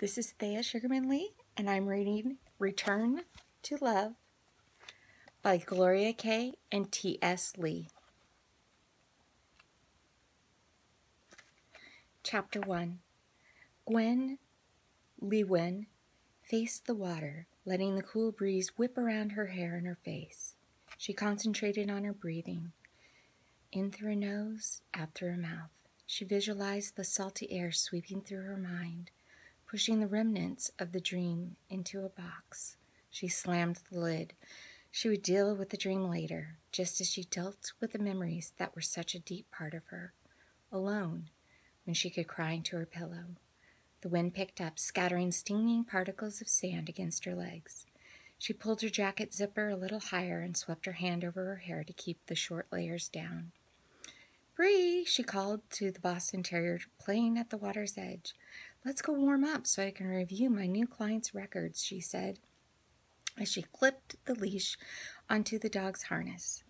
This is Thea Sugarman Lee, and I'm reading Return to Love by Gloria Kay and T.S. Lee. Chapter 1 Gwen Lee Lewin faced the water, letting the cool breeze whip around her hair and her face. She concentrated on her breathing, in through her nose, out through her mouth. She visualized the salty air sweeping through her mind, pushing the remnants of the dream into a box. She slammed the lid. She would deal with the dream later, just as she dealt with the memories that were such a deep part of her, alone, when she could cry into her pillow. The wind picked up, scattering stinging particles of sand against her legs. She pulled her jacket zipper a little higher and swept her hand over her hair to keep the short layers down. Bree, she called to the Boston Terrier playing at the water's edge. Let's go warm up so I can review my new client's records, she said as she clipped the leash onto the dog's harness.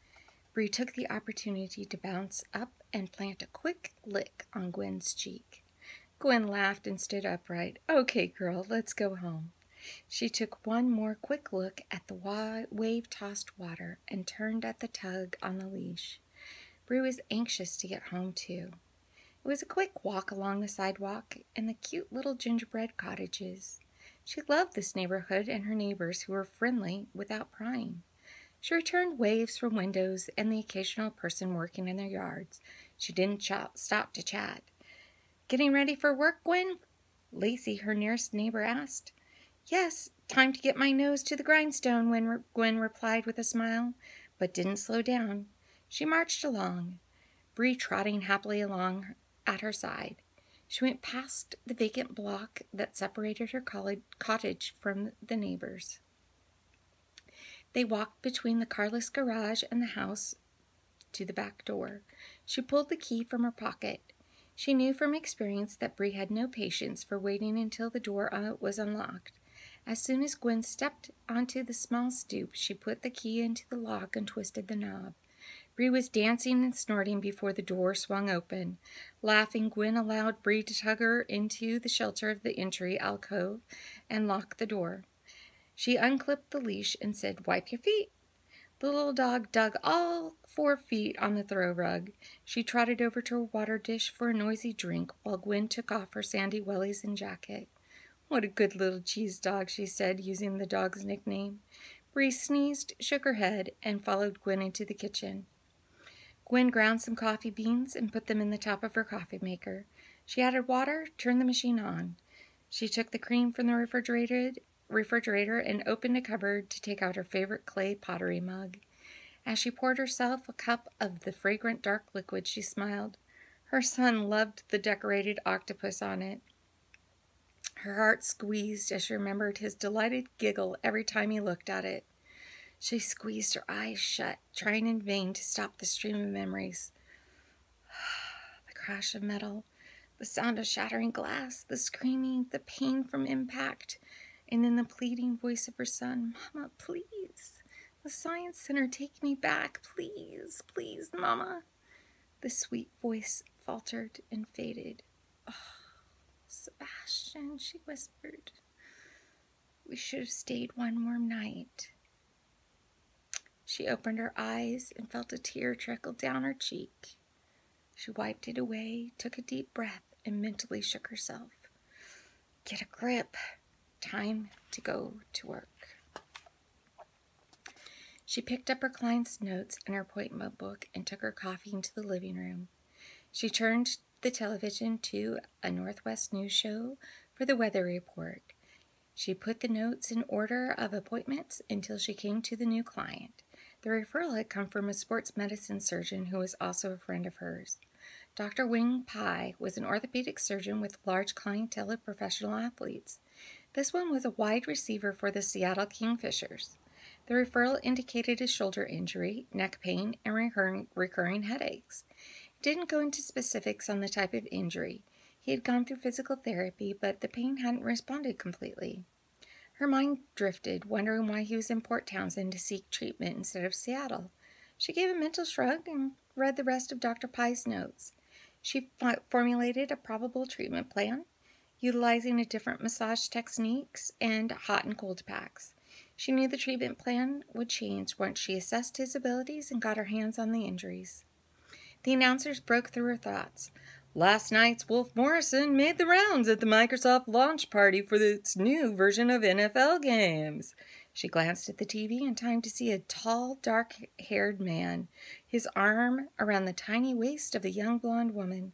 Bree took the opportunity to bounce up and plant a quick lick on Gwen's cheek. Gwen laughed and stood upright. Okay, girl, let's go home. She took one more quick look at the wave tossed water and turned at the tug on the leash. Bree was anxious to get home, too. It was a quick walk along the sidewalk and the cute little gingerbread cottages. She loved this neighborhood and her neighbors who were friendly without prying. She returned waves from windows and the occasional person working in their yards. She didn't stop to chat. Getting ready for work, Gwen? Lacey, her nearest neighbor, asked. Yes, time to get my nose to the grindstone, when Gwen replied with a smile, but didn't slow down. She marched along, Bree trotting happily along at her side. She went past the vacant block that separated her cottage from the neighbors. They walked between the carless garage and the house to the back door. She pulled the key from her pocket. She knew from experience that Bree had no patience for waiting until the door uh, was unlocked. As soon as Gwen stepped onto the small stoop, she put the key into the lock and twisted the knob. Bree was dancing and snorting before the door swung open. Laughing, Gwen allowed Bree to tug her into the shelter of the entry alcove and lock the door. She unclipped the leash and said, Wipe your feet. The little dog dug all four feet on the throw rug. She trotted over to her water dish for a noisy drink while Gwen took off her sandy wellies and jacket. What a good little cheese dog, she said, using the dog's nickname. Bree sneezed, shook her head, and followed Gwen into the kitchen. Gwen ground some coffee beans and put them in the top of her coffee maker. She added water, turned the machine on. She took the cream from the refrigerator, refrigerator and opened a cupboard to take out her favorite clay pottery mug. As she poured herself a cup of the fragrant dark liquid, she smiled. Her son loved the decorated octopus on it. Her heart squeezed as she remembered his delighted giggle every time he looked at it. She squeezed her eyes shut, trying in vain to stop the stream of memories. the crash of metal, the sound of shattering glass, the screaming, the pain from impact, and then the pleading voice of her son, Mama, please. The Science Center, take me back, please, please, Mama. The sweet voice faltered and faded. Oh, Sebastian, she whispered. We should have stayed one more night. She opened her eyes and felt a tear trickle down her cheek. She wiped it away, took a deep breath, and mentally shook herself. Get a grip. Time to go to work. She picked up her client's notes and her appointment book and took her coffee into the living room. She turned the television to a Northwest news show for the weather report. She put the notes in order of appointments until she came to the new client. The referral had come from a sports medicine surgeon who was also a friend of hers. Dr. Wing Pai was an orthopedic surgeon with large clientele of professional athletes. This one was a wide receiver for the Seattle Kingfishers. The referral indicated a shoulder injury, neck pain, and recurring, recurring headaches. It didn't go into specifics on the type of injury. He had gone through physical therapy, but the pain hadn't responded completely. Her mind drifted, wondering why he was in Port Townsend to seek treatment instead of Seattle. She gave a mental shrug and read the rest of Dr. Pye's notes. She formulated a probable treatment plan. utilizing a different massage techniques and hot and cold packs. She knew the treatment plan would change once she assessed his abilities and got her hands on the injuries. The announcers broke through her thoughts. Last night's Wolf Morrison made the rounds at the Microsoft launch party for its new version of NFL games. She glanced at the TV in time to see a tall, dark haired man, his arm around the tiny waist of a young blonde woman.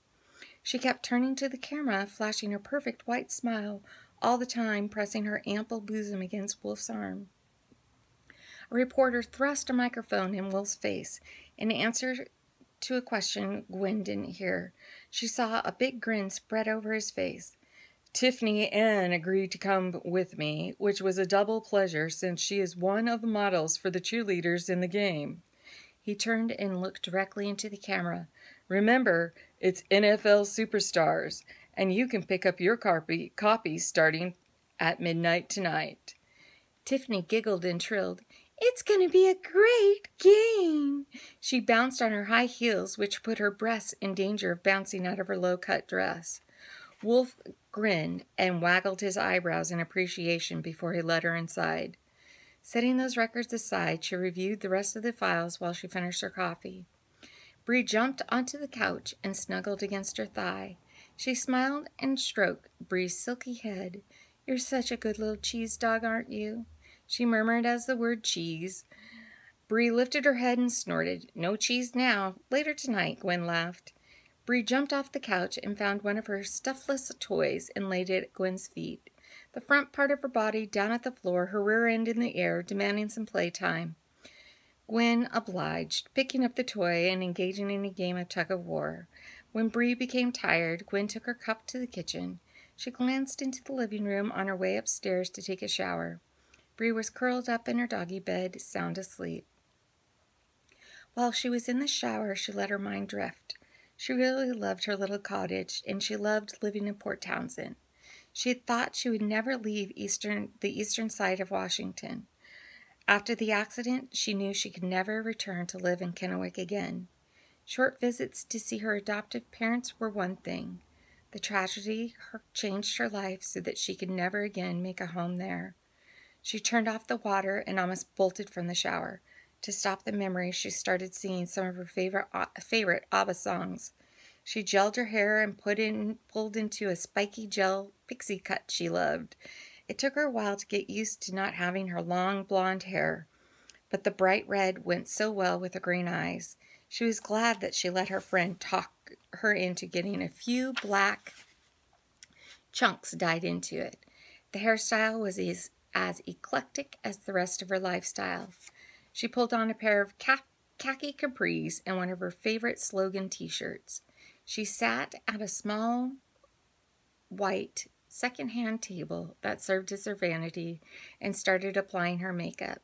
She kept turning to the camera, flashing her perfect white smile, all the time pressing her ample bosom against Wolf's arm. A reporter thrust a microphone in Wolf's face in answer to a question Gwen didn't hear. She saw a big grin spread over his face. Tiffany Ann agreed to come with me, which was a double pleasure since she is one of the models for the cheerleaders in the game. He turned and looked directly into the camera. Remember, it's NFL superstars, and you can pick up your copy, copy starting at midnight tonight. Tiffany giggled and trilled, It's going to be a great game. She bounced on her high heels, which put her breasts in danger of bouncing out of her low cut dress. Wolf grinned and waggled his eyebrows in appreciation before he led her inside. Setting those records aside, she reviewed the rest of the files while she finished her coffee. Bree jumped onto the couch and snuggled against her thigh. She smiled and stroked Bree's silky head. You're such a good little cheese dog, aren't you? She murmured as the word cheese. Bree lifted her head and snorted. No cheese now. Later tonight, Gwen laughed. Bree jumped off the couch and found one of her stuffless toys and laid it at Gwen's feet, the front part of her body down at the floor, her rear end in the air, demanding some playtime. Gwen obliged, picking up the toy and engaging in a game of tug of war. When Bree became tired, Gwen took her cup to the kitchen. She glanced into the living room on her way upstairs to take a shower. Bree was curled up in her doggy bed, sound asleep. While she was in the shower, she let her mind drift. She really loved her little cottage, and she loved living in Port Townsend. She had thought she would never leave eastern, the eastern side of Washington. After the accident, she knew she could never return to live in Kennewick again. Short visits to see her adoptive parents were one thing. The tragedy changed her life so that she could never again make a home there. She turned off the water and almost bolted from the shower. To stop the memory, she started singing some of her favorite favorite ABBA songs. She gelled her hair and put in pulled into a spiky gel pixie cut she loved. It took her a while to get used to not having her long blonde hair, but the bright red went so well with her green eyes. She was glad that she let her friend talk her into getting a few black chunks dyed into it. The hairstyle was as, as eclectic as the rest of her lifestyle. She pulled on a pair of khaki capris and one of her favorite slogan t shirts. She sat at a small white second-hand table that served as her vanity and started applying her makeup.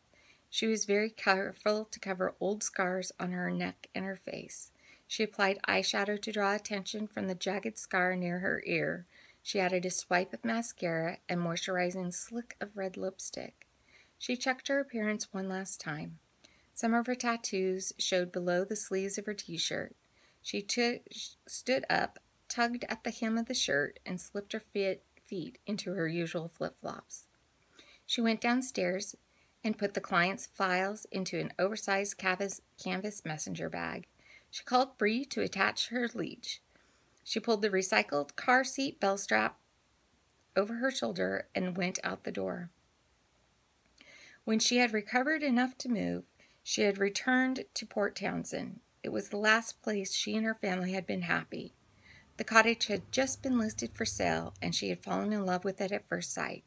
She was very careful to cover old scars on her neck and her face. She applied eyeshadow to draw attention from the jagged scar near her ear. She added a swipe of mascara and moisturizing slick of red lipstick. She checked her appearance one last time. Some of her tattoos showed below the sleeves of her t shirt. She stood up, tugged at the hem of the shirt, and slipped her feet, into her usual flip flops. She went downstairs and put the client's files into an oversized canvas messenger bag. She called Bree to attach her leash. She pulled the recycled car seat bell strap over her shoulder and went out the door. When she had recovered enough to move, she had returned to Port Townsend. It was the last place she and her family had been happy. The cottage had just been listed for sale, and she had fallen in love with it at first sight.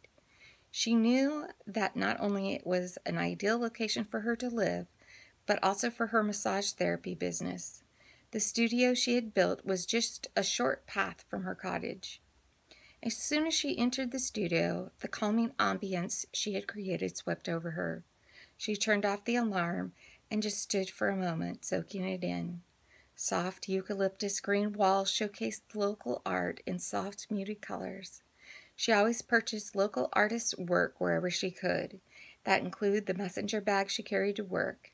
She knew that not only it was an ideal location for her to live, but also for her massage therapy business. The studio she had built was just a short path from her cottage. As soon as she entered the studio, the calming ambience she had created swept over her. She turned off the alarm and just stood for a moment, soaking it in. Soft eucalyptus green walls showcased local art in soft, muted colors. She always purchased local artists' work wherever she could. That included the messenger bag she carried to work.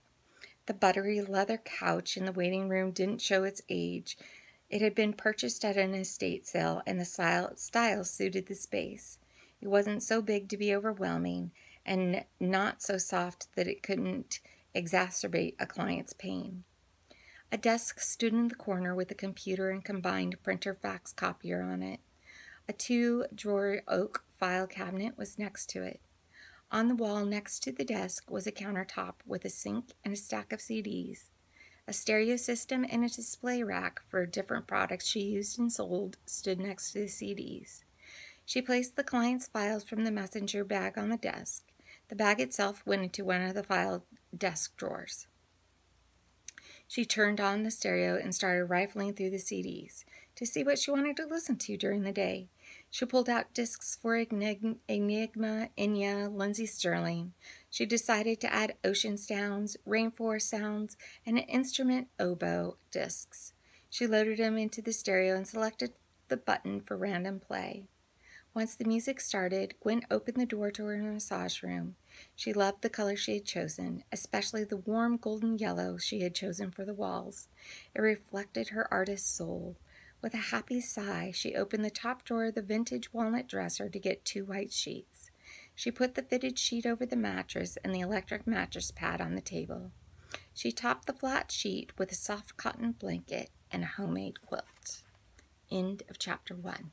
The buttery leather couch in the waiting room didn't show its age. It had been purchased at an estate sale, and the style, style suited the space. It wasn't so big to be overwhelming, and not so soft that it couldn't exacerbate a client's pain. A desk stood in the corner with a computer and combined printer fax copier on it. A two drawer oak file cabinet was next to it. On the wall next to the desk was a countertop with a sink and a stack of CDs. A stereo system and a display rack for different products she used and sold stood next to the CDs. She placed the client's files from the messenger bag on the desk. The bag itself went into one of the file desk drawers. She turned on the stereo and started rifling through the CDs to see what she wanted to listen to during the day. She pulled out discs for Enigma, Enya, Lindsey Stirling. She decided to add ocean sounds, rainforest sounds, and an instrument oboe discs. She loaded them into the stereo and selected the button for random play. Once the music started, Gwen opened the door to her massage room. She loved the color she had chosen, especially the warm golden yellow she had chosen for the walls. It reflected her artist's soul. With a happy sigh, she opened the top drawer of the vintage walnut dresser to get two white sheets. She put the fitted sheet over the mattress and the electric mattress pad on the table. She topped the flat sheet with a soft cotton blanket and a homemade quilt. End of chapter one.